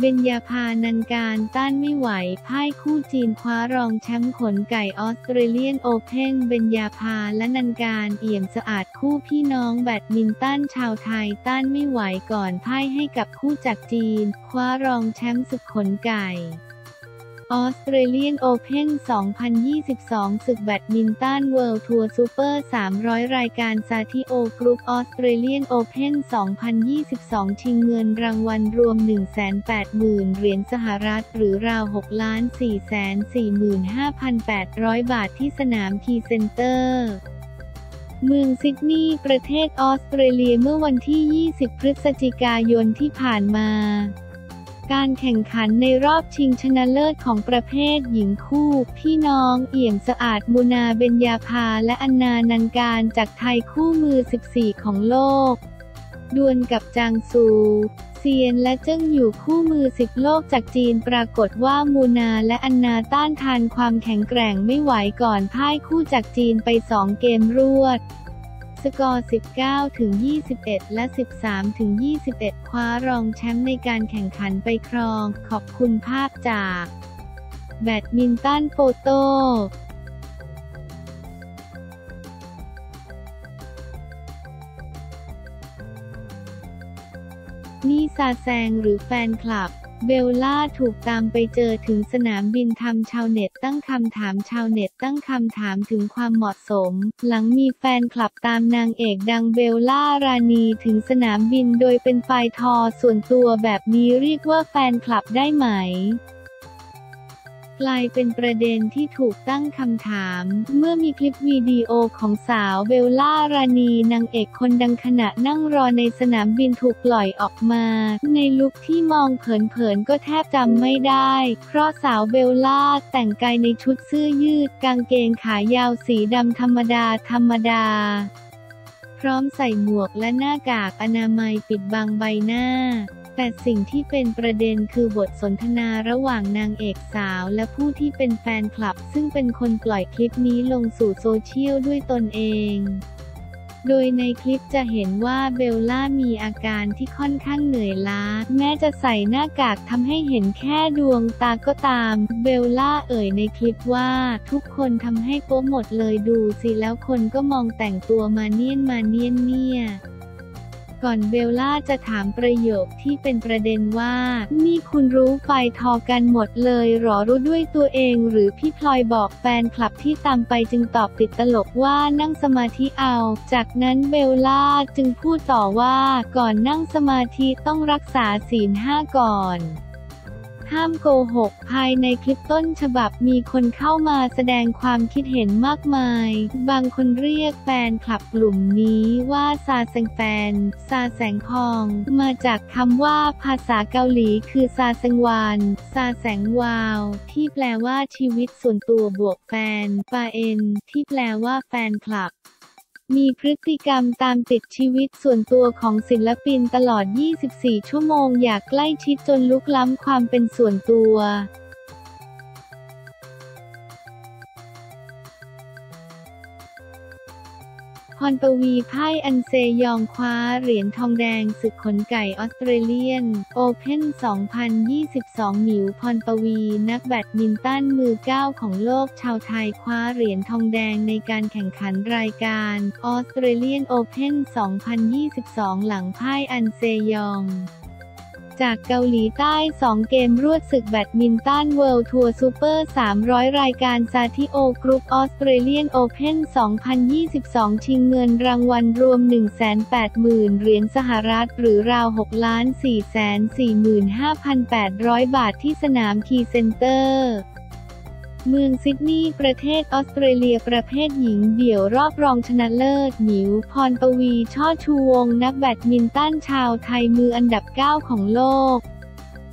เบญญาภานันทน์กาญจน์ต้านไม่ไหวพ่ายคู่จีนคว้ารองแชมป์ขนไก่ออสเตรเลียนโอเพ่นเบญญาภาและนันทน์กาญจน์เอี่ยมสอาดคู่พี่น้องแบดมินตันชาวไทยต้านไม่ไหวก่อนพ่ายให้กับคู่จากจีน คว้ารองแชมป์ศึกขนไก่ ออสเตรเลียนโอเพ่น2022 ศึกแบดมินตันเวิลด์ทัวร์ซูเปอร์ 300 รายการ SATHIO Group ออสเตรเลียนโอเพ่น2022 ชิงเงินรางวัลรวม 180,000 เหรียญสหรัฐ หรือราว 6,445,800 บาทที่สนามทีเซนเตอร์เมืองซิดนีย์ ประเทศออสเตรเลียเมื่อวันที่ 20 พฤศจิกายนที่ผ่านมา การแข่งขันในรอบชิงชนะเลิศของประเภทหญิงคู่ พี่น้องเอี่ยมสะอาดมุนาเบญญาภาและอนนานันการจากไทยคู่มือ 14 ของโลก ดวลกับจางซูเซียนและเจิ้งอยู่คู่มือ10โลกจากจีนปรากฏว่ามูนาและอันนาต้านทานความแข็งแกร่งไม่ไหวก่อนพ่ายคู่จากจีนไป2เกมรวด สกอร์ 19 ถึง 21 และ 13 ถึง 21 คว้ารองแชมป์ในการแข่งขันไปครอง ขอบคุณภาพจาก แบดมินตันโฟโต้นี่ซาแซงหรือแฟนคลับ เบลล่าถูกตามไปเจอถึงสนามบินทำชาวเน็ตตั้งคำถามชาวเน็ตตั้งคำถามถึงความเหมาะสม หลังมีแฟนคลับตามนางเอกดังเบลล่ารานีถึงสนามบินโดยเป็น flight ส่วนตัวแบบนี้เรียกว่าแฟนคลับได้ไหม กลายเป็นประเด็นที่ถูกตั้งคำถาม เมื่อมีคลิปวิดีโอของสาวเบลล่ารานีนางเอกคนดังขณะนั่งรอในสนามบินถูกปล่อยออกมา ในลุคที่มองเผินๆก็แทบจำไม่ได้ เพราะสาวเบลล่าแต่งกายในชุดเสื้อยืด กางเกงขายาวสีดำธรรมดาธรรมดาพร้อมใส่หมวกและหน้ากากอนามัยปิดบังใบหน้า แต่สิ่งที่เป็นประเด็นคือบทสนทนาระหว่างนางเอกสาวและผู้ที่เป็นแฟนคลับ ซึ่งเป็นคนปล่อยคลิปนี้ลงสู่โซเชียลด้วยตนเอง โดยในคลิปจะเห็นว่าเบลล่ามีอาการที่ค่อนข้างเหนื่อยล้า แม้จะใส่หน้ากากทำให้เห็นแค่ดวงตาก็ตาม เบลล่าเอ่ยในคลิปว่าทุกคนทำให้โป๊หมดเลยดูสิแล้วคนก็มองแต่งตัวมาเนียนมาเนียนเนี่ย ก่อนเบลล่าจะถามประโยคที่เป็นประเด็นว่า นี่คุณรู้ flight กันหมดเลยหรอรู้ด้วยตัวเอง หรือพี่พลอยบอกแฟนคลับที่ตามไปจึงตอบติดตลกว่านั่งสมาธิเอา จากนั้นเบลล่าจึงพูดต่อว่าก่อนนั่งสมาธิต้องรักษาศีลห้าก่อน ห้ามโกหก ภายในคลิปต้นฉบับมีคนเข้ามาแสดงความคิดเห็นมากมาย บางคนเรียกแฟนคลับกลุ่มนี้ว่าซาแสงแฟน ซาแสงพอง มาจากคำว่าภาษาเกาหลีคือซาแสงวาน ซาแสงวาว ที่แปลว่าชีวิตส่วนตัวบวกแฟน ปาเอ็น ที่แปลว่าแฟนคลับ มีพฤติกรรมตามติดชีวิตส่วนตัวของศิลปินตลอด 24 ชั่วโมงอยากใกล้ชิดจนลุกล้ำความเป็นส่วนตัว พรปวีพ่ายอันเซยองคว้าเหรียญทองแดงศึกขนไก่ออสเตรเลียน โอเพ่น 2022 หมิวพรปวีนักแบดมินตันมือเก้าของโลกชาวไทยคว้าเหรียญทองแดงในการแข่งขันรายการออสเตรเลียนโอเพ่น 2022 หลังพ่ายอันเซยอง จากเกาหลีใต้ 2 เกมรวดศึกแบดมินตัน World Tour Super 300 รายการ SATHIO GROUP Australian Open 2022 ชิงเงินรางวัลรวม 180,000 เหรียญสหรัฐหรือราว 6,445,800 บาทที่สนาม Quay Centre เมืองซิดนีย์ประเทศออสเตรเลียประเภทหญิงเดี่ยวรอบรองชนะเลิศ หมิว พรปวี ช่อชูวง นักแบดมินตันชาวไทยมืออันดับ 9 ของโลก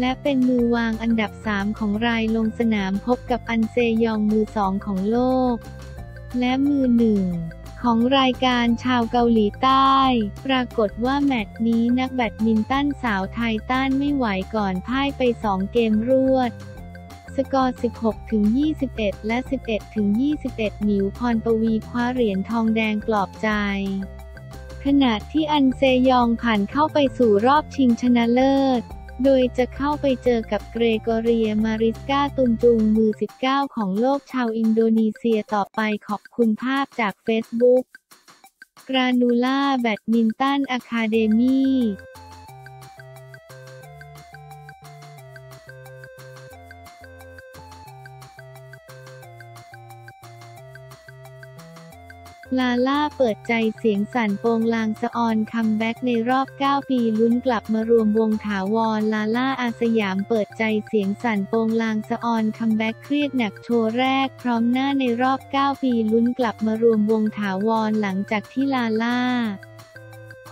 และเป็นมือวางอันดับ 3 ของรายลงสนามพบกับอันเซยองมือสองของโลก และมือหนึ่งของรายการชาวเกาหลีใต้ ปรากฏว่าแมตช์นี้นักแบดมินตันสาวไทยต้านไม่ไหวก่อนพ่ายไป 2 เกมรวด สกอร์ 16 ถึง 21 และ 11 ถึง 21หมิวพรปวีคว้าเหรียญทองแดงปลอบใจขณะที่อันเซยองผ่านเข้าไปสู่รอบชิงชนะเลิศ โดยจะเข้าไปเจอกับเกรกอเรียมาริสกาตุนจุงมือ 19 ของโลกชาวอินโดนีเซียต่อไปขอบคุณภาพจากเฟซบุ๊ก Granular Badminton Academy ลาล่าเปิดใจเสียงสั่นโปงลางสะออน comeback ในรอบ 9 ปีลุ้นกลับมารวมวงถาวรลาล่าอาร์สยามเปิดใจเสียงสั่นโปงลางสะออน comeback เครียดหนักโชว์แรก พร้อมหน้าในรอบ 9 ปีลุ้นกลับมารวมวงถาวรหลังจากที่ลาล่า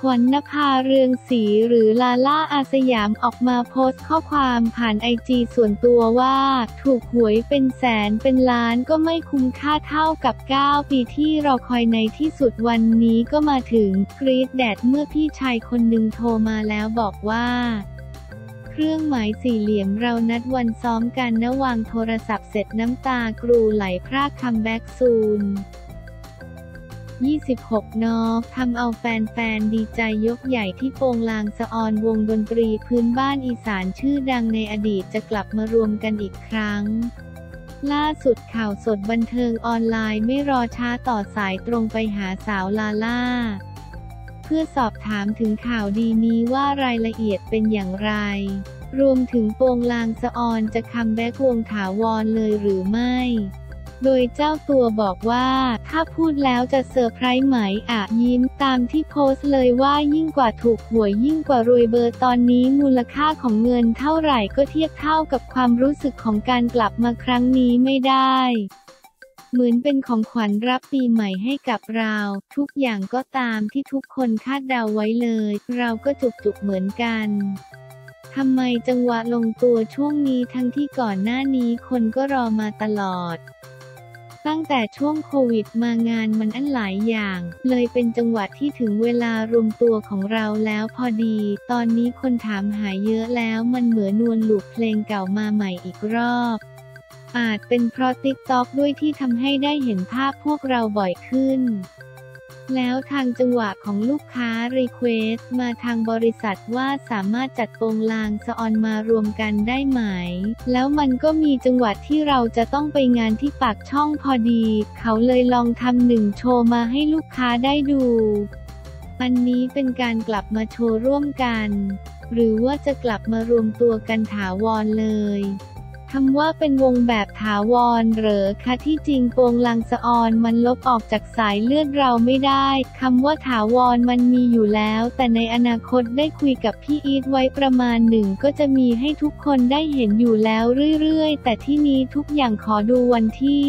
วัญนภาเรืองศรีหรือลาล่าอาร์สยามออกมาโพสต์ข้อความผ่าน IG ส่วนตัวว่า ถูกหวยเป็นแสนเป็นล้านก็ไม่คุ้มค่าเท่ากับ 9 ปีที่เราคอยในที่สุดวันนี้ก็มาถึงกรีดแดดเมื่อพี่ชายคนหนึ่งโทรมาแล้วบอกว่าเครื่องหมายสี่เหลี่ยมเรานัดวันซ้อมกันนะวางโทรศัพท์เสร็จน้ำตากรูไหลพรากคัมแบ็กซูน 26 นอทำเอาแฟนๆ ดีใจยกใหญ่ที่โปงลางสะออนวงดนตรีพื้นบ้านอีสานชื่อดังในอดีตจะกลับมารวมกันอีกครั้ง ล่าสุดข่าวสดบันเทิงออนไลน์ไม่รอช้าต่อสายตรงไปหาสาวลาล่า เพื่อสอบถามถึงข่าวดีนี้ว่ารายละเอียดเป็นอย่างไร รวมถึงโปงลางสะออนจะ comeback วงถาวรเลยหรือไม่ โดยเจ้าตัวบอกว่าถ้าพูดแล้วจะเซอร์ไพรส์ไหมอะยิ้มตามที่โพสต์เลยว่ายิ่งกว่าถูกหวยยิ่งกว่ารวยเบอร์ตอนนี้มูลค่าของเงินเท่าไหร่ก็เทียบเท่ากับความรู้สึกของการกลับมาครั้งนี้ไม่ได้เหมือนเป็นของขวัญรับปีใหม่ให้กับเรา ทุกอย่างก็ตามที่ทุกคนคาดเดาไว้เลย เราก็จุกๆเหมือนกันทำไมจังหวะลงตัวช่วงนี้ทั้งที่ก่อนหน้านี้คนก็รอมาตลอด ตั้งแต่ช่วงโควิดมางานมันอันหลายอย่าง เลยเป็นจังหวะที่ถึงเวลารวมตัวของเราแล้วพอดี ตอนนี้คนถามหาเยอะแล้วมันเหมือนนวลลูกเพลงเก่ามาใหม่อีกรอบอาจเป็นเพราะ TikTok ด้วยที่ทำให้ได้เห็นภาพพวกเราบ่อยขึ้น แล้วทางจังหวะของลูกค้า request มาทางบริษัทว่าสามารถจัดโปงลางสะออนมารวมกันได้ไหม แล้วมันก็มีจังหวะที่เราจะต้องไปงานที่ปากช่องพอดี เขาเลยลองทำหนึ่งโชว์มาให้ลูกค้าได้ดู อันนี้เป็นการกลับมาโชว์ร่วมกัน หรือว่าจะกลับมารวมตัวกันถาวรเลย คำว่าเป็นวงแบบถาวรหรือคะที่จริงโปงลังสะออนมันลบออกจากสายเลือดเราไม่ได้คำว่าถาวรมันมีอยู่แล้ว แต่ในอนาคตได้คุยกับพี่อีทไว้ประมาณหนึ่งก็จะมีให้ทุกคนได้เห็นอยู่แล้วเรื่อยๆ แต่ที่นี้ทุกอย่างขอดูวันที่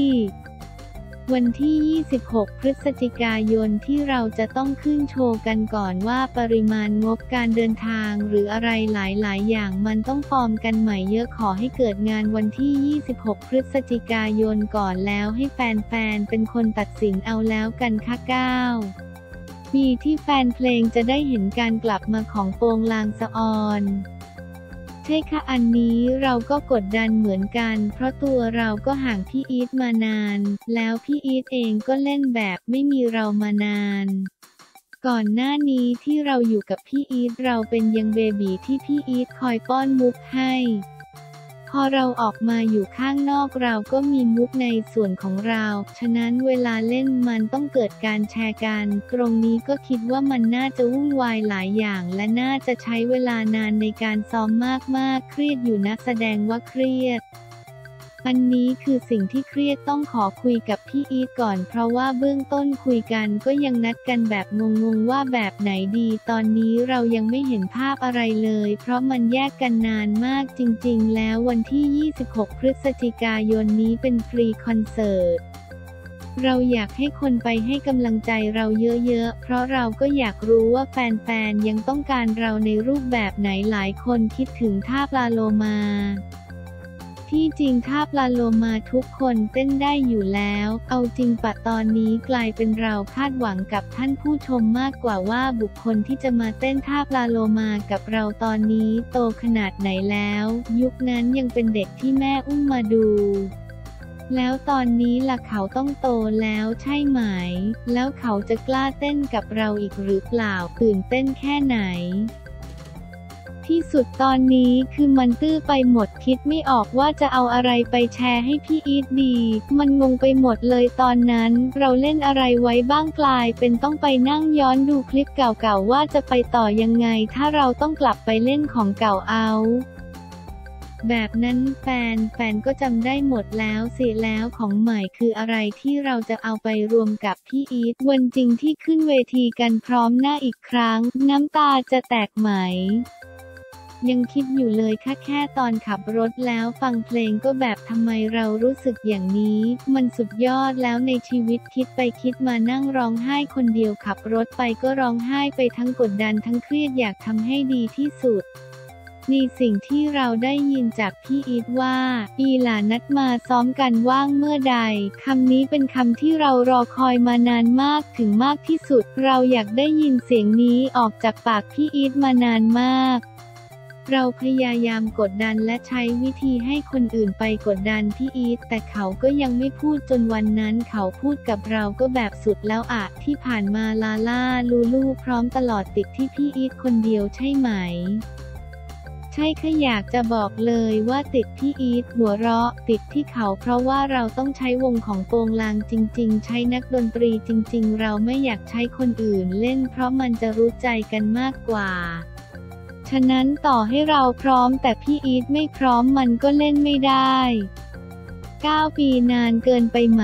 วันที่ 26 พฤศจิกายนที่เราจะต้องขึ้นโชว์กันก่อนว่าปริมาณงบการเดินทางหรืออะไรหลาย ๆ อย่างมันต้องฟอร์มกันใหม่เยอะขอให้เกิดงานวันที่ 26 พฤศจิกายนก่อนแล้วให้แฟน ๆ เป็นคนตัดสินเอาแล้วกันค่ะก้าวปีที่แฟนเพลงจะได้เห็นการกลับมาของโปงลางสะออน ใช่ค่ะอันนี้เราก็กดดันเหมือนกัน เพราะตัวเราก็ห่างพี่อีทมานาน แล้วพี่อีทเองก็เล่นแบบไม่มีเรามานาน ก่อนหน้านี้ที่เราอยู่กับพี่อีทเราเป็นยังเบบีที่พี่อีทคอยป้อนมุกให้ อเราออกมาอยู่ข้างนอกเราก็มีมุกในส่วนของเรา ฉะนั้นเวลาเล่นมันต้องเกิดการแชร์กัน ตรงนี้ก็คิดว่ามันน่าจะวุ่นวายหลายอย่าง และน่าจะใช้เวลานานในการซ้อมมากๆ เครียดอยู่นะแสดงว่าเครียด อันนี้คือสิ่งที่เครียดต้องขอคุยกับพี่อีทก่อน เพราะว่าเบื้องต้นคุยกันก็ยังนัดกันแบบงงๆว่าแบบไหนดี ตอนนี้เรายังไม่เห็นภาพอะไรเลย เพราะมันแยกกันนานมากจริงๆ แล้ววันที่ 26 พฤศจิกายนนี้เป็นฟรีคอนเสิร์ตเราอยากให้คนไปให้กำลังใจเราเยอะๆ เพราะเราก็อยากรู้ว่าแฟนๆ ยังต้องการเราในรูปแบบไหนหลายคนคิดถึงท่าปลาโลมา ที่จริงท่าปลาโลมาทุกคนเต้นได้อยู่แล้ว เอาจริงปะตอนนี้กลายเป็นเราคาดหวังกับท่านผู้ชมมากกว่าว่าบุคคลที่จะมาเต้นท่าปลาโลมากับเราตอนนี้โตขนาดไหนแล้ว ยุคนั้นยังเป็นเด็กที่แม่อุ้มมาดู แล้วตอนนี้ล่ะเขาต้องโตแล้วใช่ไหม แล้วเขาจะกล้าเต้นกับเราอีกหรือเปล่าตื่นเต้นแค่ไหน ที่สุดตอนนี้คือมันตื้อไปหมดคิดไม่ออกว่าจะเอาอะไรไปแชร์ให้พี่อีทดี มันงงไปหมดเลยตอนนั้น เราเล่นอะไรไว้บ้างกลาย เป็นต้องไปนั่งย้อนดูคลิปเก่าๆว่าจะไปต่อยังไง ถ้าเราต้องกลับไปเล่นของเก่าเอาแบบนั้นแฟนแฟนก็จำได้หมดแล้วสิแล้วของใหม่คืออะไรที่เราจะเอาไปรวมกับพี่อีทวันจริงที่ขึ้นเวทีกันพร้อมหน้าอีกครั้ง น้ำตาจะแตกไหม ยังคิดอยู่เลยค่ะแค่ตอนขับรถแล้วฟังเพลงก็แบบทำไมเรารู้สึกอย่างนี้ มันสุดยอดแล้วในชีวิตคิดไปคิดมานั่งร้องไห้คนเดียวขับรถไปก็ร้องไห้ไปทั้งกดดันทั้งเครียดอยากทำให้ดีที่สุดนี่สิ่งที่เราได้ยินจากพี่อีทว่า อีหลานัดมาซ้อมกันว่างเมื่อใด คำนี้เป็นคำที่เรารอคอยมานานมากถึงมากที่สุด เราอยากได้ยินเสียงนี้ออกจากปากพี่อีทมานานมาก เราพยายามกดดันและใช้วิธีให้คนอื่นไปกดดันพี่อีทแต่เขาก็ยังไม่พูดจนวันนั้นเขาพูดกับเราก็แบบสุดแล้วอะที่ผ่านมาลาล่าลูลูพร้อมตลอดติดที่พี่อีทคนเดียวใช่ไหม ใช่ค่ะอยากจะบอกเลยว่าติดพี่อีทหัวเราะ ติดที่เขาเพราะว่าเราต้องใช้วงของโปงลางจริง ๆ ใช้นักดนตรีจริง ๆ เราไม่อยากใช้คนอื่นเล่นเพราะมันจะรู้ใจกันมากกว่า ฉะนั้นต่อให้เราพร้อมแต่พี่อีทไม่พร้อมมันก็เล่นไม่ได้ 9 ปีนานเกินไปไหม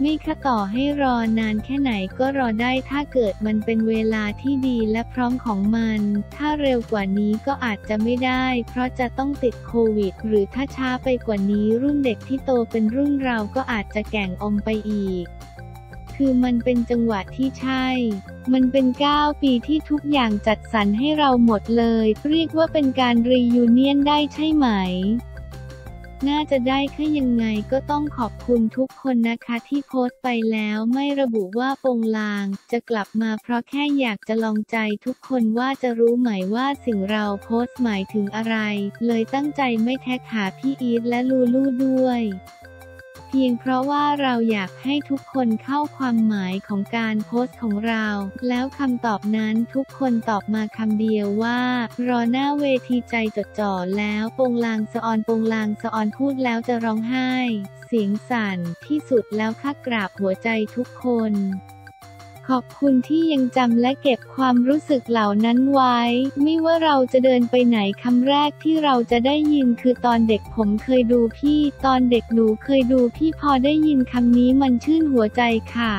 ไม่ค่ะต่อให้รอนานแค่ไหนก็รอได้ถ้าเกิดมันเป็นเวลาที่ดีและพร้อมของมัน ถ้าเร็วกว่านี้ก็อาจจะไม่ได้ เพราะจะต้องติดโควิด หรือถ้าช้าไปกว่านี้รุ่นเด็กที่โตเป็นรุ่นเราก็อาจจะแก่งอมไปอีก คือมันเป็นจังหวะที่ใช่ มันเป็น 9 ปีที่ทุกอย่างจัดสรรให้เราหมดเลย เรียกว่าเป็นการรียูเนียนได้ใช่ไหม น่าจะได้แค่ยังไงก็ต้องขอบคุณทุกคนนะคะที่โพสต์ไปแล้วไม่ระบุว่าปงลาง จะกลับมาเพราะแค่อยากจะลองใจทุกคนว่าจะรู้ไหมว่าสิ่งเราโพสต์หมายถึงอะไร เลยตั้งใจไม่แท็กหาพี่อีทและลูลูด้วย พียงเพราะว่าเราอยากให้ทุกคนเข้าความหมายของการโพสต์ของเรา แล้วคำตอบนั้นทุกคนตอบมาคำเดียวว่า รอหน้าเวทีใจจดจ่อแล้วปงลางสะออนปงลางสะออนพูดแล้วจะร้องไห้ เสียงสั่นที่สุดแล้วค่ากราบหัวใจทุกคน ขอบคุณที่ยังจำและเก็บความรู้สึกเหล่านั้นไว้ ไม่ว่าเราจะเดินไปไหนคำแรกที่เราจะได้ยินคือตอนเด็กผมเคยดูพี่ ตอนเด็กหนูเคยดูพี่พอได้ยินคำนี้มันชื่นหัวใจค่ะ